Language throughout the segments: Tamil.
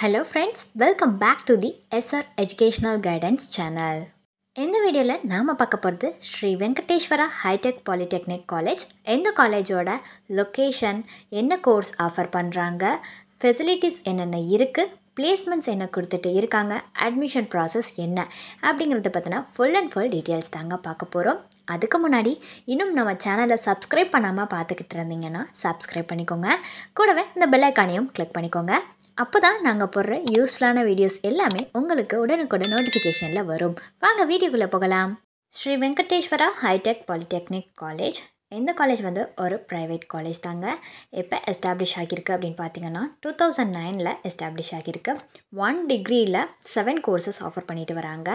Hello friends welcome back to the SR educational guidance channel இந்த வீடியோவில் நாம் பார்க்க போகிறது Sri Venkateswara hi-tech polytechnic college இந்த காலேஜோட லொக்கேஷன் என்ன கோர்ஸ் ஆஃபர் பண்ணுறாங்க ஃபெசிலிட்டிஸ் என்னென்ன இருக்குது பிளேஸ்மெண்ட்ஸ் என்ன கொடுத்துட்டு இருக்காங்க அட்மிஷன் ப்ராசஸ் என்ன அப்படிங்கிறத பற்றின ஃபுல் அண்ட் ஃபுல் டீட்டெயில்ஸ் தாங்க பார்க்க போகிறோம் அதுக்கு முன்னாடி இன்னும் நம்ம சேனலை சப்ஸ்கிரைப் பண்ணாமல் பார்த்துக்கிட்டு இருந்தீங்கன்னா சப்ஸ்கிரைப் பண்ணிக்கோங்க. கூடவே இந்த பெல் ஐக்கானையும் கிளிக் பண்ணிக்கோங்க. அப்போ தான் நாங்கள் போடுற யூஸ்ஃபுல்லான வீடியோஸ் எல்லாமே உங்களுக்கு உடனுக்குடன் நோட்டிஃபிகேஷனில் வரும். வாங்க வீடியோக்குள்ளே போகலாம். Sri Venkateswara hi-tech polytechnic college இந்த காலேஜ் வந்து ஒரு ப்ரைவேட் காலேஜ் தாங்க. எப்போ எஸ்டாப்ளிஷ் ஆகியிருக்கு அப்படின்னு பார்த்தீங்கன்னா டூ தௌசண்ட் நைனில் எஸ்டாப்ளிஷ் ஆகியிருக்கு. ஒன் டிகிரியில் செவன் கோர்சஸ் ஆஃபர் பண்ணிட்டு வராங்க.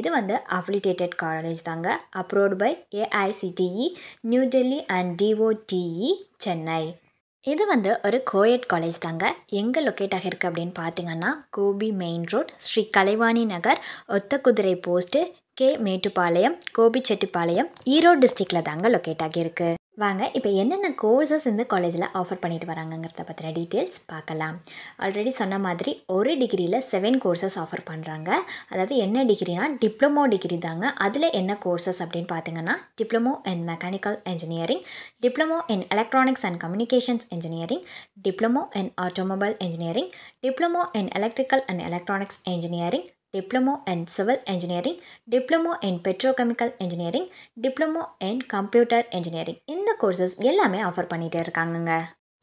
இது வந்து அஃபிலிட்டேட்டட் காலேஜ் தாங்க. Approved by AICTE New Delhi and DOTE Chennai இது வந்து ஒரு கோயட் காலேஜ் தாங்க. எங்கே லொக்கேட் ஆகியிருக்கு அப்படின்னு பார்த்தீங்கன்னா Gobi main road Sri Kalaivani Nagar Otha Kuthirai post K Mettupalayam Gobichettipalayam Erode டிஸ்ட்ரிக்டில் தாங்க லொக்கேட் ஆகியிருக்கு. வாங்க இப்போ என்னென்ன கோர்சஸ் இந்த காலேஜில் ஆஃபர் பண்ணிட்டு வராங்கங்கிறத பற்றின டீட்டெயில்ஸ் பார்க்கலாம். ஆல்ரெடி சொன்ன மாதிரி ஒரு டிகிரியில் செவன் கோர்சஸ் ஆஃபர் பண்ணுறாங்க அதாவது என்ன டிகிரினா டிப்ளமோ டிகிரி தாங்க. அதில் என்ன கோர்சஸ் அப்படின்னு பார்த்தீங்கன்னா diploma in mechanical engineering diploma in electronics and communications engineering diploma in automobile engineering diploma in electrical and electronics engineering diploma and civil engineering diploma and petrochemical engineering diploma and computer engineering. இந்த கோர்சஸ் எல்லாமே ஆஃபர் பண்ணிகிட்டே இருக்காங்கங்க.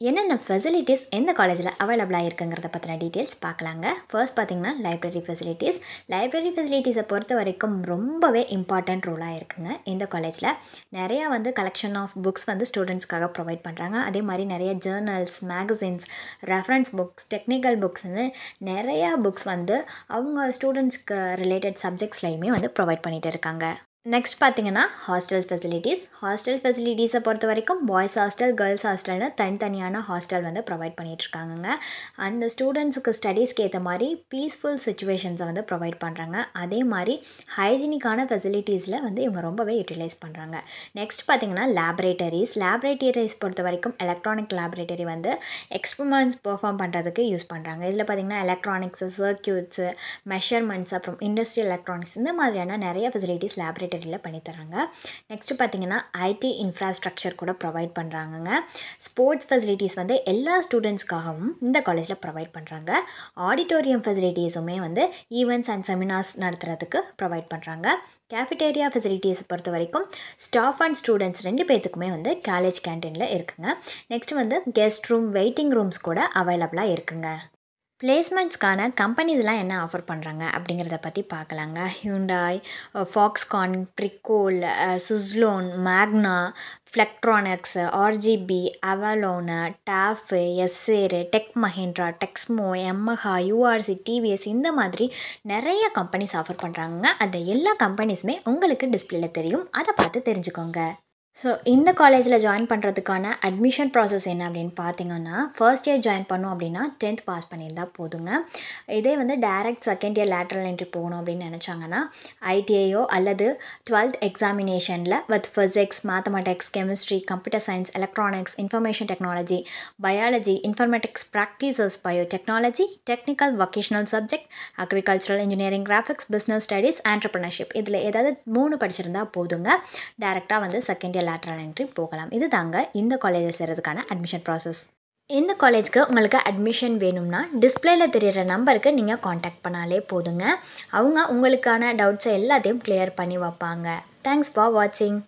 என்னென்ன ஃபெசிலிட்டிஸ் எந்த காலேஜில் அவைலபிளாக இருக்குங்கிறத பற்றின டீட்டெயில்ஸ் பார்க்கலாங்க. ஃபர்ஸ்ட் பார்த்திங்கன்னா லைப்ரரி ஃபெசிலிட்டிஸ் லைப்ரரி ஃபெசிலிட்டிஸை பொறுத்த வரைக்கும் ரொம்பவே இம்பார்ட்டண்ட் ரோலாக இருக்குங்க. இந்த காலேஜில் நிறையா வந்து கலெக்ஷன் ஆஃப் புக்ஸ் வந்து ஸ்டூடெண்ட்ஸ்க்காக ப்ரொவைட் பண்ணுறாங்க அதே மாதிரி நிறைய journals magazines reference books technical புக்ஸ்னு நிறையா புக்ஸ் வந்து அவங்க ஸ்டூடெண்ட்ஸ்க்கு ரிலேட்டட் சப்ஜெக்ட்ஸ்லையுமே வந்து ப்ரொவைட் பண்ணிகிட்டு இருக்காங்க. நெக்ஸ்ட் பார்த்தீங்கன்னா ஹாஸ்டல் ஃபெசிலிட்டிஸ் ஹாஸ்டல் ஃபெசிலிட்டிஸை பொறுத்த வரைக்கும் பாய்ஸ் ஹாஸ்டல் கேர்ள்ஸ் ஹாஸ்டல்னு தனித்தனியான ஹாஸ்டல் வந்து ப்ரொவைட் பண்ணிகிட்ருக்காங்கங்க அந்த ஸ்டூடெண்ட்ஸுக்கு ஸ்டடீஸ்க்கு ஏற்ற மாதிரி பீஸ்ஃபுல் சுச்சுவேஷன்ஸை வந்து ப்ரொவைட் பண்ணுறாங்க அதே மாதிரி ஹைஜீனிக்கான ஃபெசிலிட்டிஸில் வந்து இவங்க ரொம்பவே யூட்டிலைஸ் பண்ணுறாங்க நெக்ஸ்ட் பார்த்தீங்கன்னா லேபரேட்டரிஸ் லேபரேட்டரிஸ் பொறுத்த வரைக்கும் எலக்ட்ரானிக் லேபரேட்டரி வந்து எக்ஸ்பெரிமெண்ட்ஸ் பெர்ஃபார்ம் பண்ணுறதுக்கு யூஸ் பண்ணுறாங்க இதில் பார்த்திங்கன்னா எலக்ட்ரானிக்ஸு சர்க்கியூட்ஸு மெஷர்மெண்ட்ஸ் அப்புறம் இண்டஸ்ட்ரியல் எலக்ட்ரானிக்ஸ் இந்த மாதிரியான நிறைய ஃபெசிலிட்டிஸ் லேபரேட்டரி லேபரேட்டரியில் பண்ணித்தராங்க நெக்ஸ்ட்டு பார்த்தீங்கன்னா ஐடி இன்ஃப்ராஸ்ட்ரக்சர் கூட ப்ரொவைட் பண்ணுறாங்கங்க ஸ்போர்ட்ஸ் ஃபெசிலிட்டிஸ் வந்து எல்லா ஸ்டூடெண்ட்ஸ்க்காகவும் இந்த காலேஜில் ப்ரொவைட் பண்ணுறாங்க ஆடிட்டோரியம் ஃபெசிலிட்டிஸுமே வந்து ஈவெண்ட்ஸ் அண்ட் செமினார்ஸ் நடத்துகிறதுக்கு ப்ரொவைட் பண்ணுறாங்க கேஃபிடேரியா ஃபெசிலிட்டிஸ் பொறுத்த வரைக்கும் ஸ்டாஃப் அண்ட் ஸ்டூடெண்ட்ஸ் ரெண்டு பேர்த்துக்குமே வந்து காலேஜ் கேன்டீனில் இருக்குங்க. நெக்ஸ்ட் வந்து கெஸ்ட் ரூம் வெயிட்டிங் ரூம்ஸ் கூட அவைலபிளாக இருக்குங்க. பிளேஸ்மெண்ட்ஸ்க்கான கம்பெனிஸ்லாம் என்ன ஆஃபர் பண்ணுறாங்க அப்படிங்கிறத பற்றி பார்க்கலாங்க. Hyundai Foxconn Pricol Suzlon Magna Flextronics RGB Avalon TAFE SAR tech Mahindra Texmo எம்மஹா URC TVS இந்த மாதிரி நிறைய கம்பெனிஸ் ஆஃபர் பண்ணுறாங்க அந்த எல்லா கம்பெனிஸுமே உங்களுக்கு டிஸ்பிளேல தெரியும். அதை பார்த்து தெரிஞ்சுக்கோங்க. ஸோ இந்த காலேஜில் ஜாயின் பண்ணுறதுக்கான அட்மிஷன் ப்ராசஸ் என்ன அப்படின்னு பார்த்தீங்கன்னா ஃபர்ஸ்ட் இயர் ஜாயின் பண்ணோம் அப்படின்னா டென்த் பாஸ் பண்ணியிருந்தால் போதுங்க. இதே வந்து direct second year lateral entry போகணும் அப்படின்னு நினச்சாங்கன்னா ஐடிஐயோ அல்லது twelfth எக்ஸாமினேஷனில் with physics mathematics chemistry computer science electronics information technology biology informatics practices biotechnology technical vocational subject agricultural engineering graphics business studies entrepreneurship இதில் ஏதாவது மூணு படிச்சிருந்தால் போதுங்க. டேரெக்டாக வந்து செகண்ட் இயர் லேட்ரல் என்ட்ரி போகலாம். இது தாங்க இந்த காலேஜில் சேர்கிறதுக்கான அட்மிஷன் ப்ராசஸ் இந்த காலேஜ்க்கு உங்களுக்கு அட்மிஷன் வேணும்னா டிஸ்பிளேயில் தெரிகிற நம்பருக்கு நீங்கள் காண்டாக்ட் பண்ணாலே போதுங்க. அவங்க உங்களுக்கான டவுட்ஸை எல்லாத்தையும் கிளியர் பண்ணி வைப்பாங்க. தேங்க்ஸ் ஃபார் வாட்சிங்